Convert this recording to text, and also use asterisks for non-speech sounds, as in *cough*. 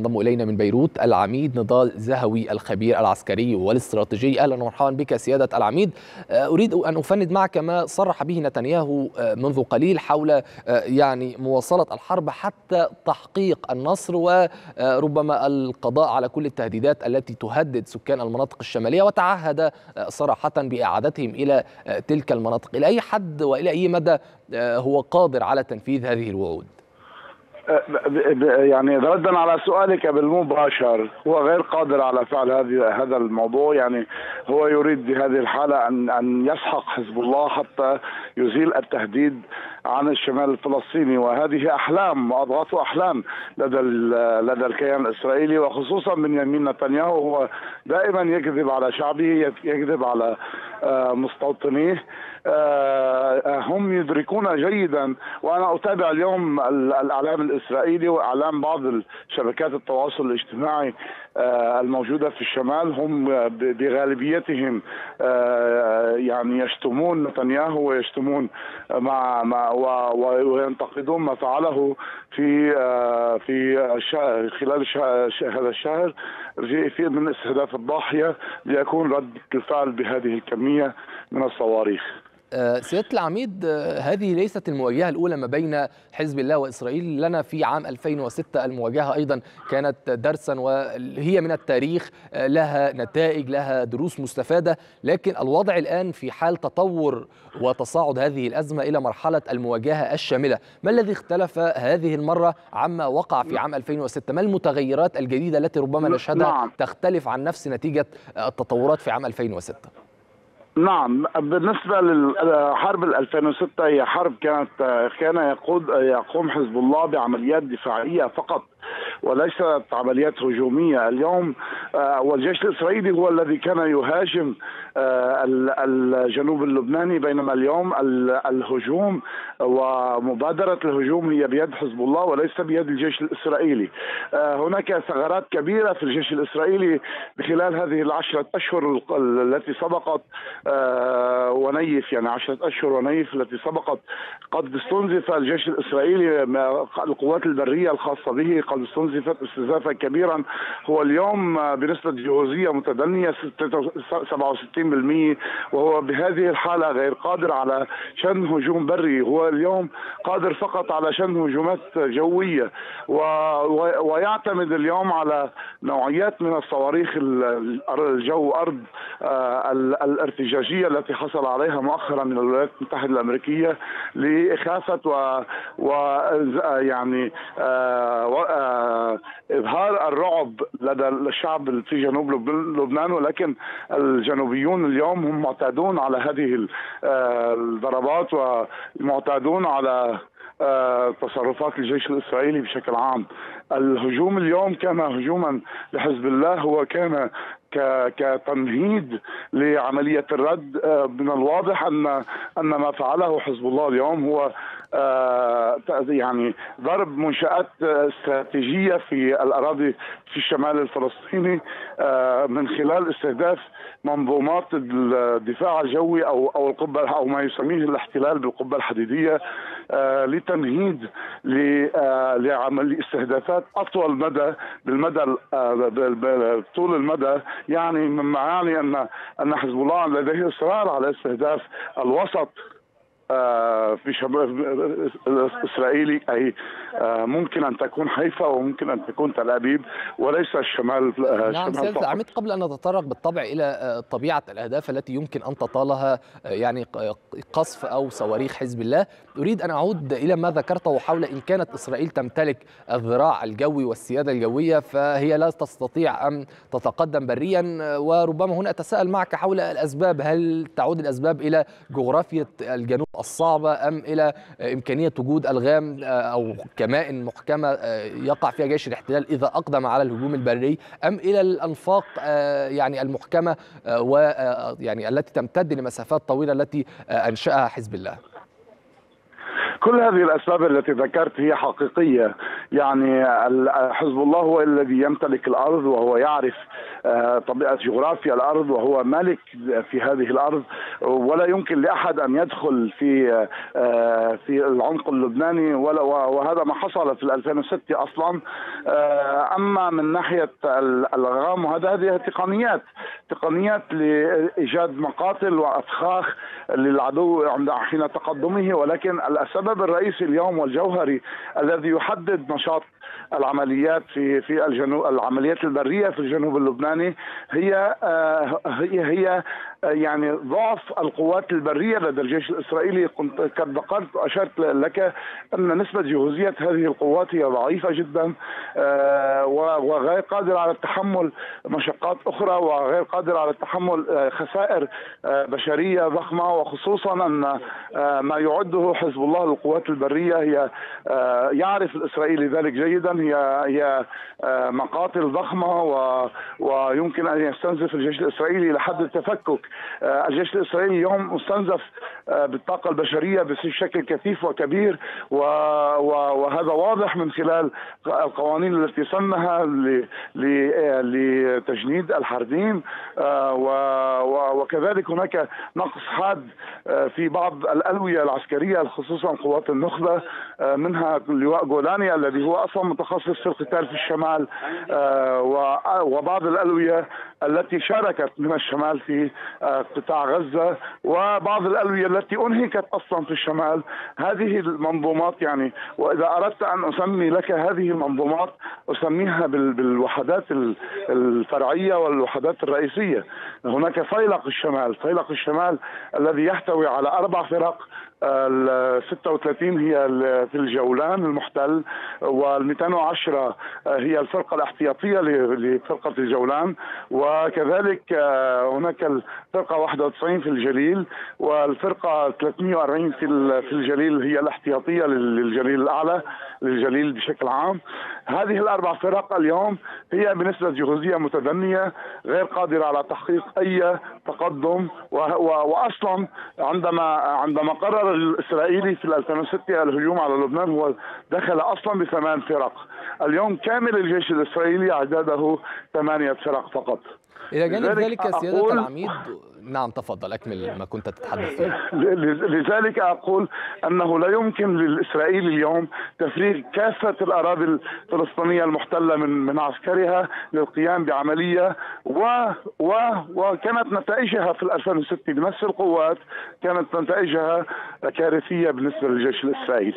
ينضم إلينا من بيروت العميد نضال زهوي الخبير العسكري والاستراتيجي. أهلا ومرحبا بك سيادة العميد. أريد أن أفند معك ما صرح به نتنياهو منذ قليل حول يعني مواصلة الحرب حتى تحقيق النصر وربما القضاء على كل التهديدات التي تهدد سكان المناطق الشمالية وتعهد صراحة بإعادتهم إلى تلك المناطق. إلى أي حد وإلى أي مدى هو قادر على تنفيذ هذه الوعود؟ يعني ردا على سؤالك بالمباشر هو غير قادر على فعل هذه هذا الموضوع. يعني هو يريد بهذه الحالة أن أن يسحق حزب الله حتى يزيل التهديد عن الشمال الفلسطيني وهذه أحلام واضغاث أحلام لدى لدى الكيان الإسرائيلي وخصوصا بنيامين نتنياهو هو دائما يكذب على شعبه يكذب على مستوطنيه. هم يدركون جيدا وأنا أتابع اليوم الإعلام الإسرائيلي وإعلام بعض شبكات التواصل الاجتماعي الموجودة في الشمال. هم بغالبيتهم يعني يشتمون نتنياهو ويشتمون مع وينتقدون ما فعله في في خلال هذا الشهر في من استهداف الضاحية ليكون رد الفعل بهذه الكمية من الصواريخ. سيادة العميد هذه ليست المواجهة الأولى ما بين حزب الله وإسرائيل. لنا في عام 2006 المواجهة أيضا كانت درسا وهي من التاريخ لها نتائج لها دروس مستفادة. لكن الوضع الآن في حال تطور وتصاعد هذه الأزمة إلى مرحلة المواجهة الشاملة. ما الذي اختلف هذه المرة عما وقع في عام 2006 ما المتغيرات الجديدة التي ربما نشهدها تختلف عن نفس نتيجة التطورات في عام 2006 نعم بالنسبة للحرب 2006 هي حرب كانت كان يقود يقوم حزب الله بعمليات دفاعية فقط. وليست عمليات هجومية. اليوم والجيش الإسرائيلي هو الذي كان يهاجم الجنوب اللبناني بينما اليوم الهجوم ومبادرة الهجوم هي بيد حزب الله وليس بيد الجيش الإسرائيلي. هناك ثغرات كبيرة في الجيش الإسرائيلي خلال هذه العشرة أشهر التي سبقت ونيف يعني عشرة أشهر ونيف التي سبقت. قد استنزف الجيش الإسرائيلي القوات البرية الخاصة به قد استنزفت كبيرا. هو اليوم بنسبة جهوزيه متدنية 67% وهو بهذه الحالة غير قادر على شن هجوم بري. هو اليوم قادر فقط على شن هجومات جوية و... ويعتمد اليوم على نوعيات من الصواريخ الجو أرض الارتجاجية التي حصل عليها مؤخرا من الولايات المتحدة الأمريكية لإخافة و, و... يعني إظهار الرعب لدى الشعب في جنوب لبنان ولكن الجنوبيون اليوم هم معتادون على هذه الضربات ومعتادون على تصرفات الجيش الإسرائيلي بشكل عام. الهجوم اليوم كان هجوما لحزب الله هو كان كتمهيد لعملية الرد. من الواضح ان أن ما فعله حزب الله اليوم هو يعني ضرب منشآت استراتيجية في الأراضي في الشمال الفلسطيني من خلال استهداف منظومات الدفاع الجوي أو أو القبة أو ما يسميه الاحتلال بالقبة الحديدية لتمهيد لعمل استهدافات أطول مدى بالمدى طول المدى. يعني مما يعني أن أن حزب الله لديه إصرار على استهداف الوسط في شمال الاسرائيلي أي ممكن أن تكون حيفا وممكن أن تكون تل أبيب وليس الشمال نعم سياده العميد قبل أن نتطرق بالطبع إلى طبيعة الأهداف التي يمكن أن تطالها يعني قصف أو صواريخ حزب الله أريد أن أعود إلى ما ذكرته حول إن كانت إسرائيل تمتلك الذراع الجوي والسيادة الجوية فهي لا تستطيع أن تتقدم بريا وربما هنا أتساءل معك حول الأسباب. هل تعود الأسباب إلى جغرافيا الجنوب الصعبة أم إلى إمكانية وجود ألغام أو كمائن محكمة يقع فيها جيش الاحتلال إذا أقدم على الهجوم البري أم إلى الأنفاق يعني المحكمة ويعني التي تمتد لمسافات طويلة التي أنشأها حزب الله. كل هذه الأسباب التي ذكرت هي حقيقية. يعني حزب الله هو الذي يمتلك الأرض وهو يعرف طبيعة جغرافيا الأرض وهو مالك في هذه الأرض. ولا يمكن لأحد أن يدخل في في العمق اللبناني وهذا ما حصل في 2006 أصلا. أما من ناحية الغام وهذا هذه تقنيات تقنيات لإيجاد مقاتل وافخاخ للعدو عند حين تقدمه ولكن السبب الرئيسي اليوم والجوهري الذي يحدد نشاط العمليات في في الجنوب العمليات البرية في الجنوب اللبناني هي هي هي يعني ضعف القوات البرية لدى الجيش الإسرائيلي. كنت قد ذكرت وأشرت لك أن نسبة جهوزية هذه القوات هي ضعيفة جدا وغير قادرة على التحمل مشقات أخرى وغير قادرة على التحمل خسائر بشرية ضخمة. وخصوصا أن ما يعده حزب الله للقوات البرية هي يعرف الإسرائيلي ذلك جيدا. هي هي مقاتل ضخمة ويمكن أن يستنزف الجيش الإسرائيلي لحد التفكك. الجيش الإسرائيلي اليوم مستنزف بالطاقة البشرية بشكل كثيف وكبير وهذا واضح من خلال القوانين التي سنها لتجنيد الحربين. وكذلك هناك نقص حاد في بعض الألوية العسكرية خصوصا قوات النخبة منها لواء جولاني الذي هو أصلا متخصص في القتال في الشمال وبعض الألوية التي شاركت من الشمال في قطاع غزة وبعض الألوية التي أنهكت أصلا في الشمال. هذه المنظومات يعني وإذا أردت أن أسمي لك هذه المنظومات أسميها بالوحدات الفرعية والوحدات الرئيسية. هناك فيلق الشمال. فيلق الشمال الذي يحتوي على أربع فرق ال 36 هي في الجولان المحتل وال 210 هي الفرقة الاحتياطية لفرقة الجولان وكذلك هناك الفرقة 91 في الجليل والفرقة 340 في في الجليل هي الاحتياطية للجليل الأعلى للجليل بشكل عام. هذه الأربع فرق اليوم هي بنسبه جهوزيه متدنية غير قادرة على تحقيق أي تقدم واصلا عندما عندما قرر الإسرائيلي في 2006 الهجوم على لبنان هو دخل أصلا بثمان فرق. اليوم كامل الجيش الإسرائيلي أعداده ثمانية فرق فقط. إلى جانب ذلك سيادة العميد نعم تفضل أكمل ما كنت تتحدث فيه. *laughs* لذلك أقول أنه لا يمكن للإسرائيل اليوم تفريغ كافة الأراضي الفلسطينية المحتلة من من عسكرها للقيام بعملية و و وكانت نتائجها في 2006 بنفس القوات كانت نتائجها كارثية بالنسبة للجيش الإسرائيلي.